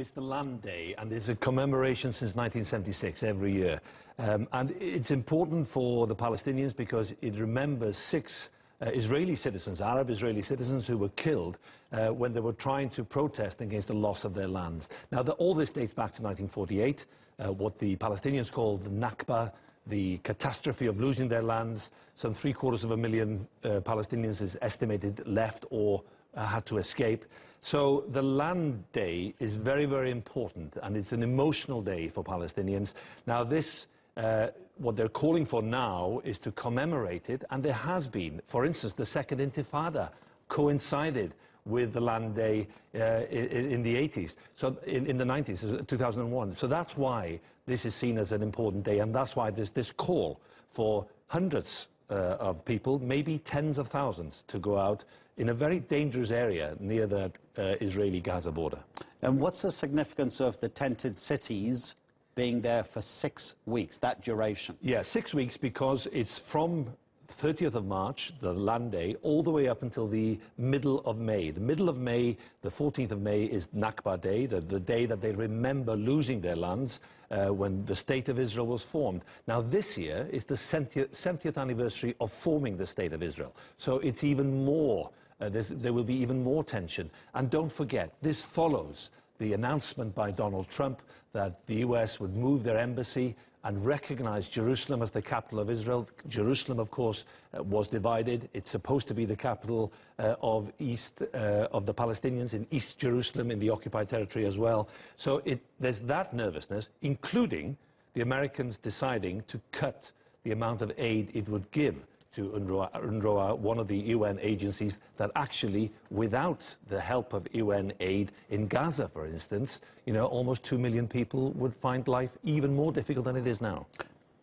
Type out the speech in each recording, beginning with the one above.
It's the Land Day, and it's a commemoration since 1976 every year. Um, and it's important for the Palestinians because it remembers six uh, Israeli citizens, Arab Israeli citizens, who were killed uh, when they were trying to protest against the loss of their lands. Now, the, all this dates back to 1948, uh, what the Palestinians called the Nakba, the catastrophe of losing their lands. Some three quarters of a million uh, Palestinians is estimated left or uh, had to escape. So the land day is very, very important, and it's an emotional day for Palestinians. Now, this, uh, what they're calling for now is to commemorate it, and there has been. For instance, the Second Intifada coincided with the land day uh, in, in, the 80s, so in, in, the 90s, 2001. So that's why this is seen as an important day, and that's why there's this call for hundreds uh, of people, maybe tens of thousands, to go out in a very dangerous area near the uh, Israeli-Gaza border. And what's the significance of the tented cities being there for six weeks, that duration? Yeah, six weeks because it's from 30th of March, the land day, all the way up until the middle of May. The middle of May, the 14th of May, is Nakba Day, the, the day that they remember losing their lands uh, when the State of Israel was formed. Now, this year is the 70th, 70th anniversary of forming the State of Israel. So it's even more, uh, there will be even more tension. And don't forget, this follows the announcement by Donald Trump that the US would move their embassy and recognize Jerusalem as the capital of Israel. Jerusalem, of course, uh, was divided. It's supposed to be the capital uh, of East uh, of the Palestinians in East Jerusalem in the occupied territory as well. So it, there's that nervousness, including the Americans deciding to cut the amount of aid it would give to UNRWA, UNRWA, one of the UN agencies that actually, without the help of UN aid in Gaza, for instance, you know, almost two million people would find life even more difficult than it is now.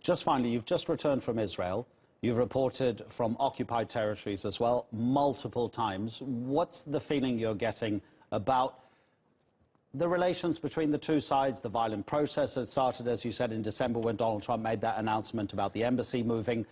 Just finally, you've just returned from Israel. You've reported from occupied territories as well, multiple times. What's the feeling you're getting about the relations between the two sides, the violent process that started, as you said, in December when Donald Trump made that announcement about the embassy moving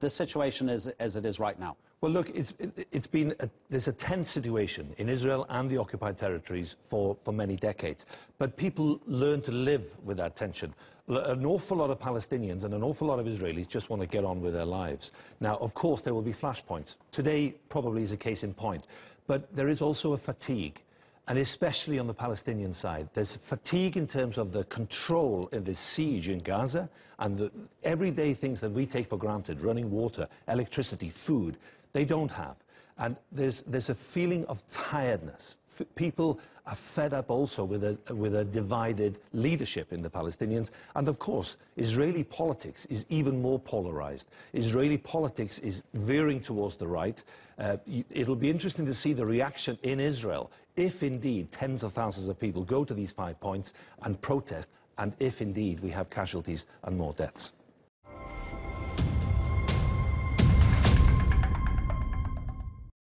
the situation is as it is right now? Well, look, it's, it, has been a, there's a tense situation in Israel and the occupied territories for, for many decades. But people learn to live with that tension. An awful lot of Palestinians and an awful lot of Israelis just want to get on with their lives. Now, of course, there will be flashpoints. Today probably is a case in point. But there is also a fatigue and especially on the Palestinian side. There's fatigue in terms of the control in this siege in Gaza and the everyday things that we take for granted, running water, electricity, food, they don't have. And there's, there's a feeling of tiredness. F people are fed up also with a, with a divided leadership in the Palestinians. And of course, Israeli politics is even more polarized. Israeli politics is veering towards the right. Uh, it'll be interesting to see the reaction in Israel if indeed tens of thousands of people go to these five points and protest, and if indeed we have casualties and more deaths.